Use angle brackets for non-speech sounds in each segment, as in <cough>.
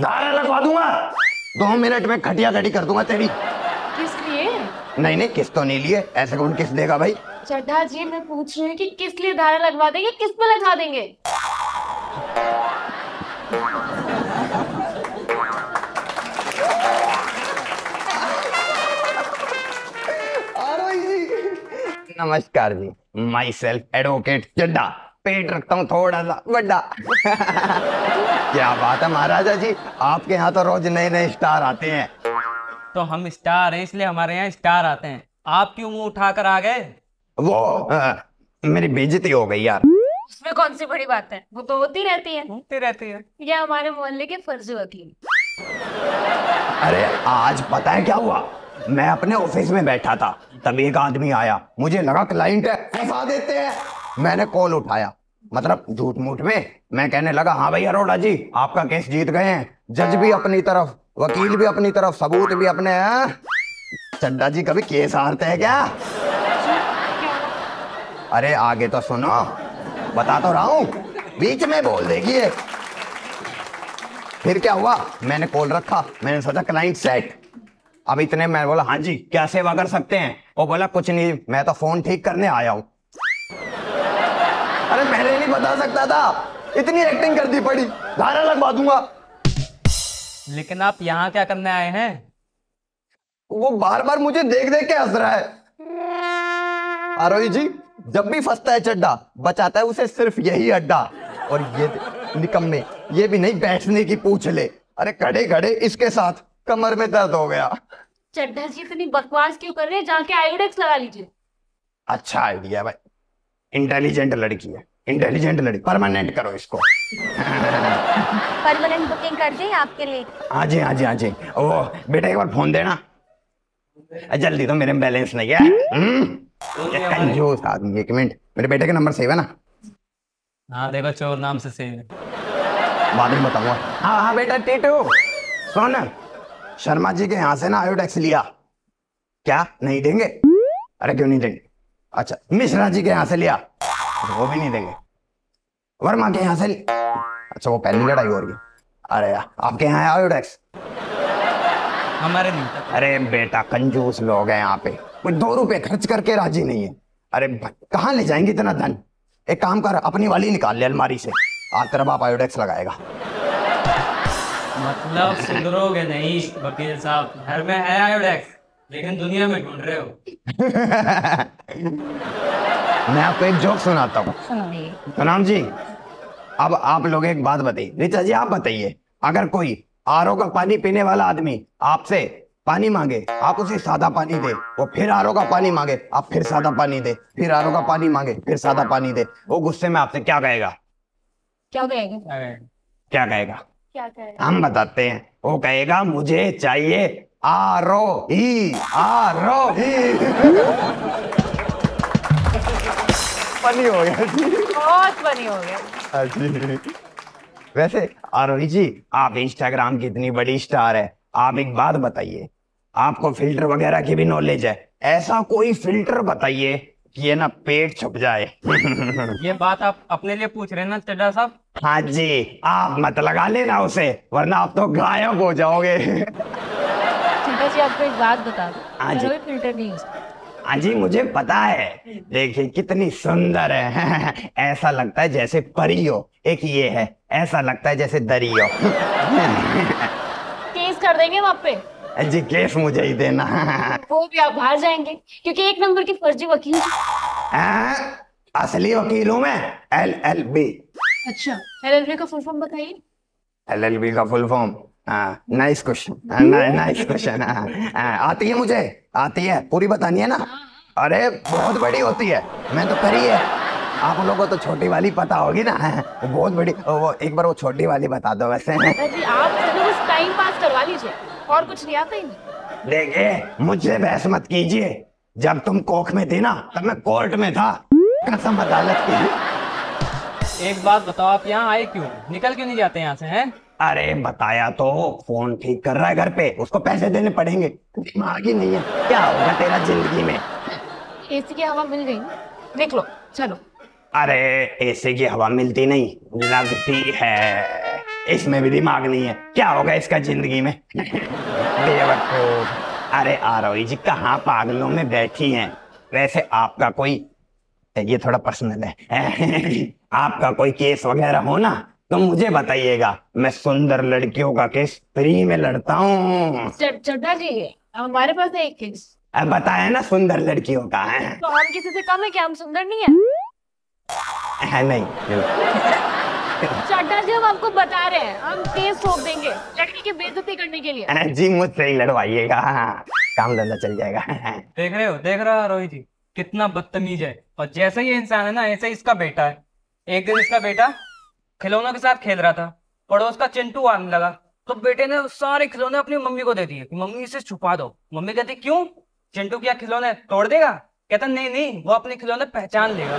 धारा लगवा दूँगा। दो मिनट में खटिया खड़ी कर दूँगा तेरी। किस लिए? नहीं नहीं किस तो नहीं लिए? ऐसे कौन किस देगा भाई? चड्ढा जी मैं पूछ रही हूँ कि किस लिए धारा लगवा देंगे किस पे लगा देंगे? नमस्कार जी माई सेल्फ एडवोकेट चड्डा पेट रखता हूँ थोड़ा सा बड़ा। क्या बात है महाराजा जी आपके यहाँ तो रोज नए नए स्टार आते हैं। तो हम स्टार हैं इसलिए हमारे यहाँ स्टार आते हैं। आप क्यों मुँह उठाकर आ गए? वो अ, मेरी बेइज्जती हो गई यार। उसमें कौन सी बड़ी बात है? वो तो होती रहती है। होती रहती है। ये हमारे मोहल्ले के फर्जी वकील। अरे आज पता है क्या हुआ? मैं अपने ऑफ़िस में बैठा था तभी एक आदमी आया। मुझे लगा क्लाइंट है फंसा देते हैं। मैंने कॉल उठाया। मतलब झूठ मूठ में मैं कहने लगा हाँ भाई अरोड़ा जी, आपका केस जीत गए हैं। जज भी अपनी तरफ़, वकील भी अपनी तरफ़, सबूत भी अपने हैं। चड्डा जी, कभी केस हारते हैं क्या? अरे आगे तो सुनो, बता तो रहा हूँ, बीच में बोल देगी फिर क्या हुआ? मैंने कॉल रखा, मैंने सोचा क्लाइंट सेट। अब इतने मैं बोला हाँ जी, क्या सेवा कर सकते हैं? वो बोला, कुछ नहीं, मैं तो फ़ोन ठीक करने आया हूँ। अरे मैंने नहीं बता सकता था। इतनी एक्टिंग कर दी पड़ी। धारा लगवा दूँगा। लेकिन आप यहाँ क्या करने आए हैं? वो बार बार मुझे देख देख के हंस रहा है। आरोही जी जब भी फंसता है चड्डा बचाता है उसे सिर्फ़ यही अड्डा। और ये निकम्मे ये भी नहीं बैठने की पूछ ले। अरे खड़े खड़े इसके साथ कमर में दर्द हो गया। चड्ढा जी इतनी बकवास क्यों कर रहे हैं? जाके आयोडेक्स लगा लीजिए। अच्छा आइडिया भाई। इंटेलिजेंट लड़की है। इंटेलिजेंट लड़की। परमानेंट करो इसको। परमानेंट बुकिंग कर दें आपके लिए। हाँ जी हाँ जी हाँ जी ओ बेटा एक बार फ़ोन देना। जल्दी तो मेरे में बैलेंस नहीं है। हम्म? कंजूस आदमी एक मिनट। मेरे बेटे का नंबर सेव है ना? हाँ देखो चोर नाम से सेव है। बाद में बताऊँगा। हाँ हाँ बेटा टीटू। सुन शर्मा जी के यहाँ से ना आयोडेक्स लिया। क्या? नहीं देंगे? अरे क्यों नहीं देंगे? अच्छा मिश्रा जी के यहाँ से लिया। तो वो भी नहीं देंगे। वर्मा के यहाँ से लि- अच्छा वो पहली लड़ाई हो रही है अरे यार आपके यहाँ है आयोडेक्स? हमारे नहीं अरे बेटा कंजूस लोग हैं यहाँ पे। कोई दो रुपए खर्च करके राज़ी नहीं है। अरे कहाँ ले जाएँगे इतना धन? एक काम कर अपनी वाली निकाल ले अलमारी से। आज तेरा बाप आयोडेक्स लगाएगा। मतलब सुधरोगे नहीं वकील साहब। घर में है आयोडेक्स? लेकिन दुनिया में ढूंढ रहे हो। <laughs> मैं आपको एक जोक सुनाता हूँ। प्रणाम जी अब आप लोग एक बात बताइए। रीता जी आप बताइए अगर कोई आर का पानी पीने वाला आदमी आपसे पानी मांगे आप उसे सादा पानी दे वो फिर आर का पानी मांगे आप फिर सादा पानी दे फिर आर का पानी मांगे फिर सादा पानी दे वो गुस्से में आपसे क्या कहेगा? क्या कहेगा? क्या कहें? क्या कहेगा? क्या हम बताते हैं। वो कहेगा मुझे चाहिए आरो ही आरो ही फनी हो गया जी बहुत फनी हो गया। हाँ जी। वैसे आरोही जी आप इंस्टाग्राम की इतनी बड़ी स्टार है। आप एक बात बताइए आपको फ़िल्टर वगैरह की भी नॉलेज है? ऐसा कोई फ़िल्टर बताइए कि ये ना पेट छुप जाए। ये बात आप अपने लिए पूछ रहे हैं ना चड्डा साहब? हाँ जी आप मत लगा लेना उसे वरना आप तो गायब हो जाओगे। जी आपको एक बात बता दो। हाँ जी। फ़िल्टर नहीं यूज़ हाँ जी मुझे पता है। देखिए कितनी सुंदर है। <laughs> ऐसा लगता है जैसे परी हो। एक ये है ऐसा लगता है जैसे दरी हो। <laughs> केस कर देंगे वहाँ पे? जी केस मुझे ही देना। <laughs> वो भी आप बाहर जाएँगे क्योंकि एक नंबर की फर्जी वकील। हाँ, असली वकील हूँ मैं एल एल बी। अच्छा एल एल बी का फुल फॉर्म बताइए। एल एल बी का full form. Nice question nice question आती है मुझे? आती है। पूरी बतानी है ना? अरे बहुत बड़ी होती है। मैं तो करी है। आप लोगों को तो छोटी वाली पता होगी ना। वो बहुत बड़ी। वो एक बार वो छोटी वाली बता दो वैसे। जी आप बस टाइम पास करवा लीजिए। और कुछ नहीं आता ही नहीं। देखिए मुझसे बहस मत कीजिए। जब तुम कोख में थी ना तब मैं कोर्ट में था। कसम अदालत की। एक बात बताओ आप यहाँ आए क्यों? निकल क्यों नहीं जाते यहाँ से हैं? अरे बताया तो। फ़ोन ठीक कर रहा है घर पे। उसको पैसे देने पड़ेंगे। दिमाग ही नहीं है। क्या होगा तेरा ज़िंदगी में? एसी की हवा मिल गई। देख लो चलो। अरे ऐसे की हवा मिलती नहीं। लगती है। इसमें भी दिमाग नहीं है। क्या होगा इसका ज़िंदगी में? बेवकूफ़। अरे आरोही जी कहाँ पागलों में बैठी हैं? वैसे आपका कोई ये थोड़ा पर्सनल है। <laughs> आपका कोई केस वगैरह हो ना तो मुझे बताइएगा। मैं सुंदर लड़कियों का केस फ्री में लड़ता हूँ। चड्डा जी हमारे पास है एक केस। अब बताया ना सुंदर लड़कियों का है, तो हम किसी से कम है क्या हम सुंदर नहीं है? है नहीं चड्डा जी हम आपको बता रहे हैं हम केस ठोक देंगे लड़की की बेइज्जती करने के लिए। जी मुझसे ही लड़वाइएगा। काम धंधा चल जाएगा। देख रहे हो देख रहा रोहित जी कितना बदतमीज है। और जैसा ये इंसान है ना ऐसा ही इसका बेटा है। एक दिन इसका बेटा खिलौनों के साथ खेल रहा था। पड़ोस का चिंटू आने लगा। तो बेटे ने सारे खिलौने अपनी मम्मी को दे दिए कि मम्मी इसे छुपा दो। मम्मी कहती क्यों? चिंटू क्या खिलौने तोड़ देगा? कहता नहीं नहीं वो अपने खिलौने पहचान लेगा।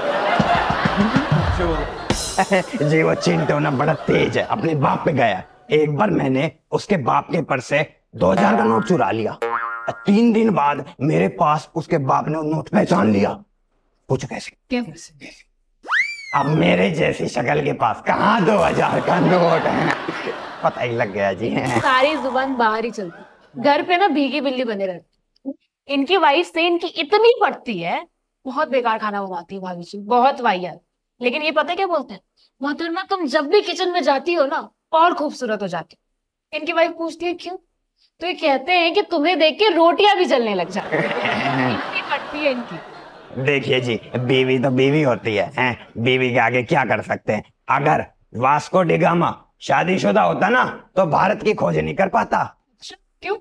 <laughs> जी वो चिंटू ना बड़ा तेज है अपने बाप पे गया। एक बार मैंने उसके बाप के पर्स से दो हज़ार का नोट चुरा लिया। तीन दिन बाद मेरे पास उसके बाप ने नोट पहचान लिया। पूछो कैसे? अब मेरे जैसी शक्ल के पास कहाँ दो हज़ार का नोट है? पता ही लग गया जी। सारी ज़ुबान बाहर ही चलती। घर पे ना भीगी बिल्ली बने रहती इनकी वाइफ से इनकी इतनी पड़ती है। बहुत बेकार खाना बनाती है भाभी जी बहुत वाहियात लेकिन ये पता क्या बोलते हैं? मोहतरमा तुम जब भी किचन में जाती हो ना और खूबसूरत हो जाती हो। इनकी वाइफ पूछती है क्यों? तो ये कहते हैं कि तुम्हें देख के रोटियाँ भी जलने लग जाती हैं। <laughs> इतनी पड़ती है इनकी। देखिए जी बीवी तो बीवी होती है, हैं? बीवी के आगे क्या कर सकते हैं? अगर वास्को डिगामा शादीशुदा होता ना तो भारत की खोज नहीं कर पाता। क्यों?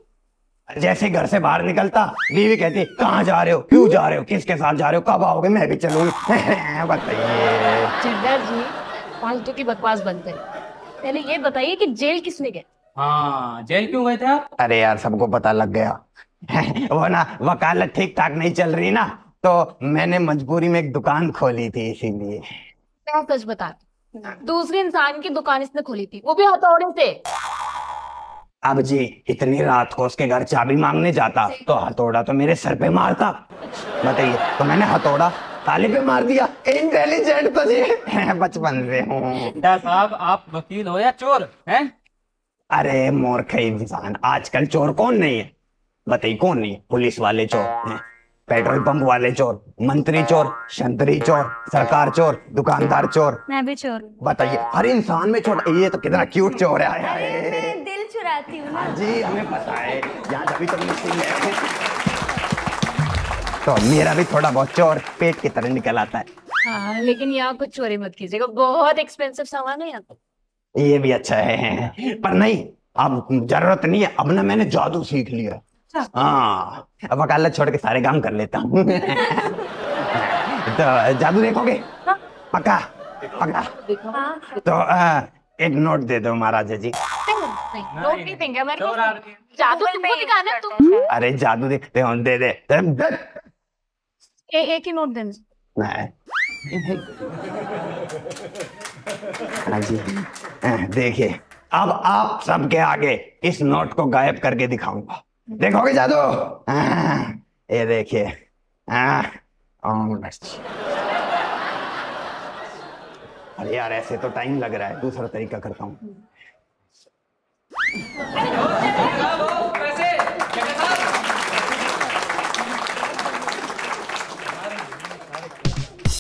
जैसे घर से बाहर निकलता बीवी कहती कहाँ जा रहे हो? क्यों जा रहे हो? किसके साथ जा रहे हो? कब आओगे? मैं भी चलूँगी। <laughs> बताइए। चड्डा जी फालतू की बकवास बंद करें। पहले ये बताइए कि जेल किसने गए? हाँ जेल क्यों गए थे आप? अरे यार सबको पता लग गया। <laughs> वो ना वकालत ठीक ठाक नहीं चल रही ना। तो मैंने मजबूरी में एक दुकान खोली थी इसीलिए। मैं सच बताती दूसरे इंसान की दुकान इसने खोली थी वो भी हथौड़े से। अब जी इतनी रात को उसके घर चाबी मांगने जाता तो हथौड़ा तो मेरे सर पे मारता। बताइए तो मैंने हथौड़ा ताली पे मार दिया इंटेलिजेंट तो जी बचपन से हूँ। बेटा साहब आप वकील हो या चोर हैं? अरे मूर्ख इंसान आजकल चोर कौन नहीं है? बताइए कौन नहीं है? पुलिस वाले चोर हैं। पेट्रोल पंप वाले चोर मंत्री चोर संतरी चोर सरकार चोर दुकानदार चोर। मैं भी चोर बताइए हर इंसान में चोर ये तो कितना क्यूट चोर है आया है दिल चुराती हूँ ना। जी हमें पता है यहाँ तभी तो मिसिंग है। तो मेरा भी थोड़ा बहुत चोर पेट की तरह निकल आता है। हाँ लेकिन यहाँ कुछ चोरी मत कीजिएगा बहुत एक्सपेंसिव सामान है यहाँ। पे ये भी अच्छा है पर नहीं अब ज़रूरत नहीं है अब ना मैंने जादू सीख लिया। हाँ। अब वकालत छोड़ के सारे काम कर लेता हूँ। तो जादू देखोगे? पक्का? पक्का? हाँ। तो आ, एक नोट दे दो महाराजा जी। नोट नहीं देंगे हमारे है। जादू तुमको दिखाना तुम। अरे जादू दे दे दे दे, एक ही नोट देना। हाँ जी हाँ, देखिए अब आप सबके आगे इस नोट को गायब करके दिखाऊँगा। देखोगे जादू। ये देखिए। अरे यार, ऐसे तो टाइम लग रहा है। दूसरा तरीका करता हूँ।